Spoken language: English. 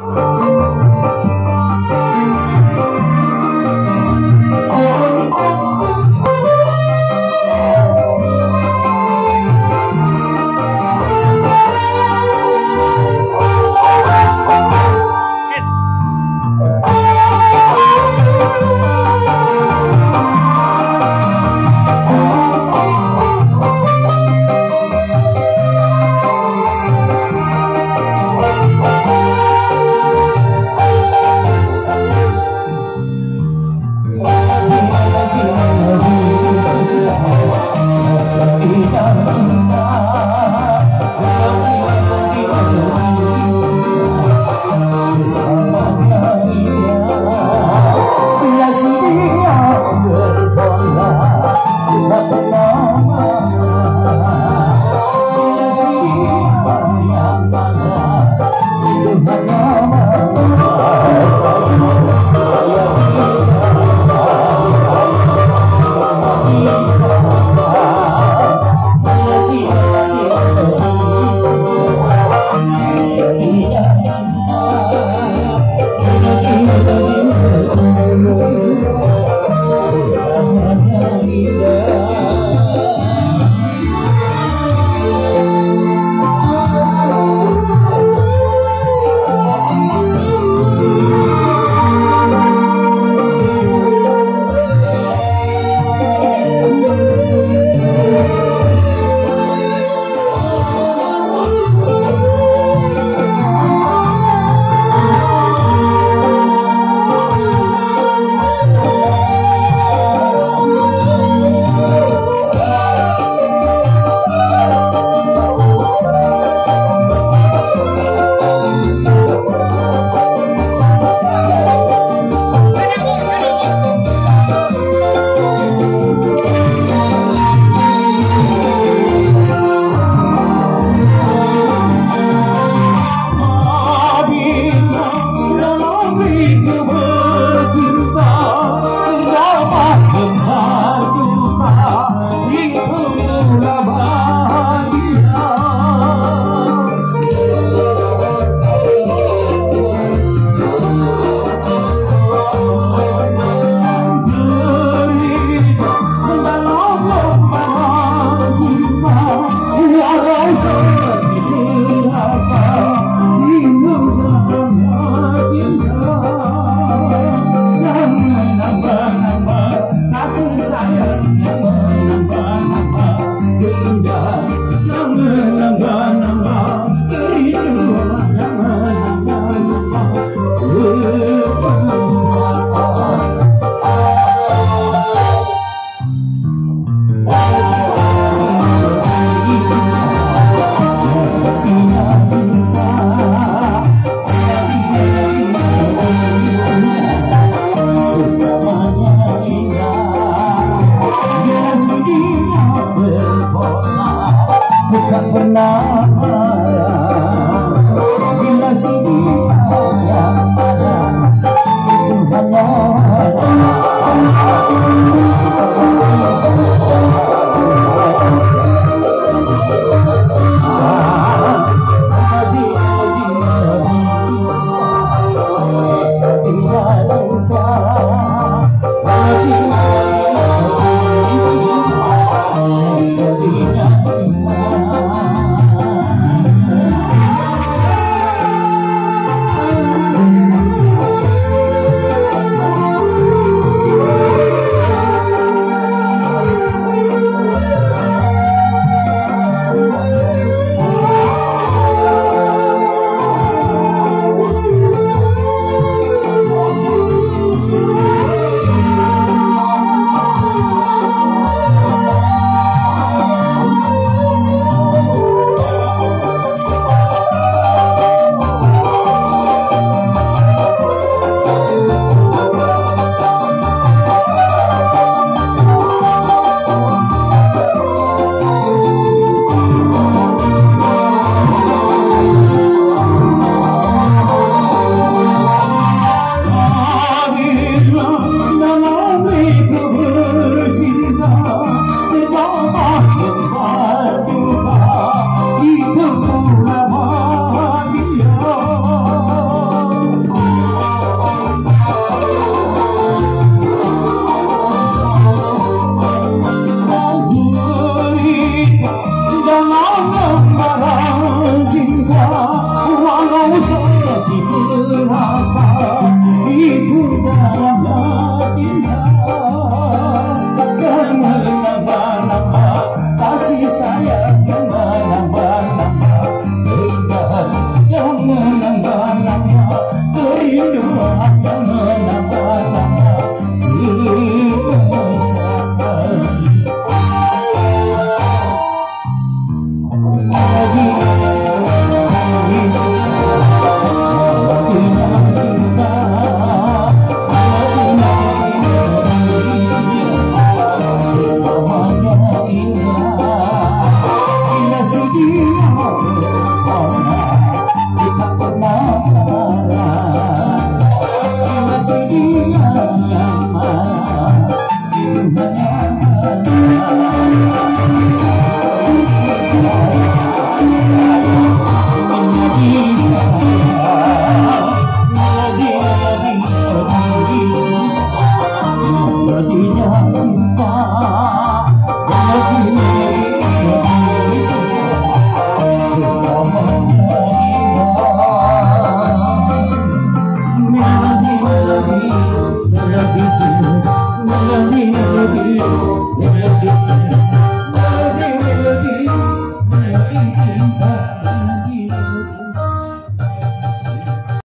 pernah 나